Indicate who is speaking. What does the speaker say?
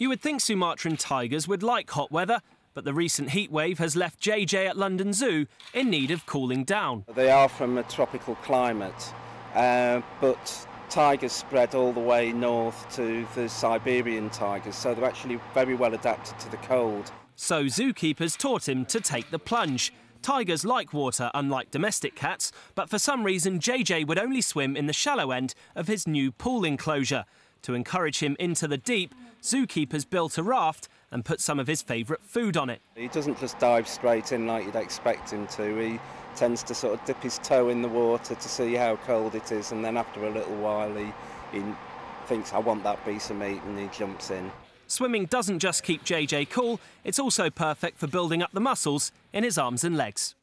Speaker 1: You would think Sumatran tigers would like hot weather, but the recent heat wave has left Jae Jae at London Zoo in need of cooling down.
Speaker 2: They are from a tropical climate, uh, but tigers spread all the way north to the Siberian tigers, so they're actually very well adapted to the cold.
Speaker 1: So zookeepers taught him to take the plunge. Tigers like water, unlike domestic cats, but for some reason Jae Jae would only swim in the shallow end of his new pool enclosure. To encourage him into the deep, zookeepers built a raft and put some of his favourite food on it.
Speaker 2: He doesn't just dive straight in like you'd expect him to. He tends to sort of dip his toe in the water to see how cold it is, and then after a little while, he, he thinks, I want that piece of meat, and he jumps in.
Speaker 1: Swimming doesn't just keep Jae Jae cool, it's also perfect for building up the muscles in his arms and legs.